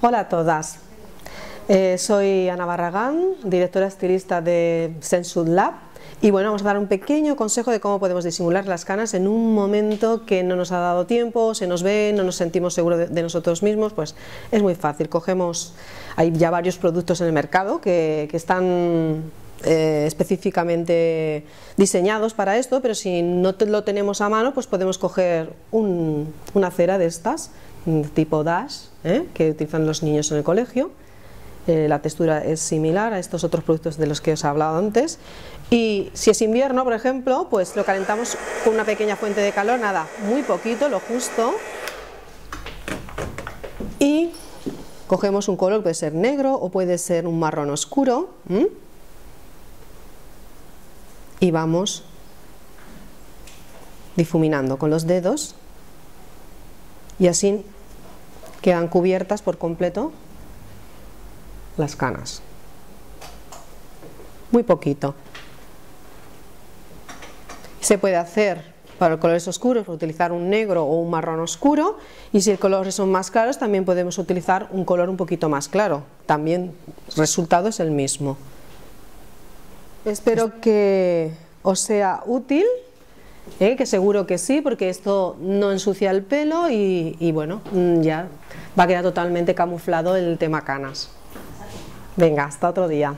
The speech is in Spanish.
Hola a todas. Eh, soy Ana Barragán, directora estilista de Sensud Lab y bueno, vamos a dar un pequeño consejo de cómo podemos disimular las canas en un momento que no nos ha dado tiempo, se nos ve, no nos sentimos seguros de, nosotros mismos, pues es muy fácil. Cogemos, hay ya varios productos en el mercado que, están eh, específicamente diseñados para esto, pero si no lo tenemos a mano, pues podemos coger una cera de estas, tipo Dash, ¿eh? que utilizan los niños en el colegio, eh, la textura es similar a estos otros productos de los que os he hablado antes. Y si es invierno por ejemplo pues lo calentamos con una pequeña fuente de calor, nada, muy poquito, lo justo. Y cogemos un color, puede ser negro o puede ser un marrón oscuro y vamos difuminando con los dedos y así quedan cubiertas por completo las canas. Muy poquito. Se puede hacer para los colores oscuros utilizar un negro o un marrón oscuro y si el color son más claros también podemos utilizar un color un poquito más claro. También el resultado es el mismo. Espero que os sea útil, ¿eh? que seguro que sí, porque esto no ensucia el pelo y, y bueno, mm, ya va a quedar totalmente camuflado el tema canas. Venga, hasta otro día.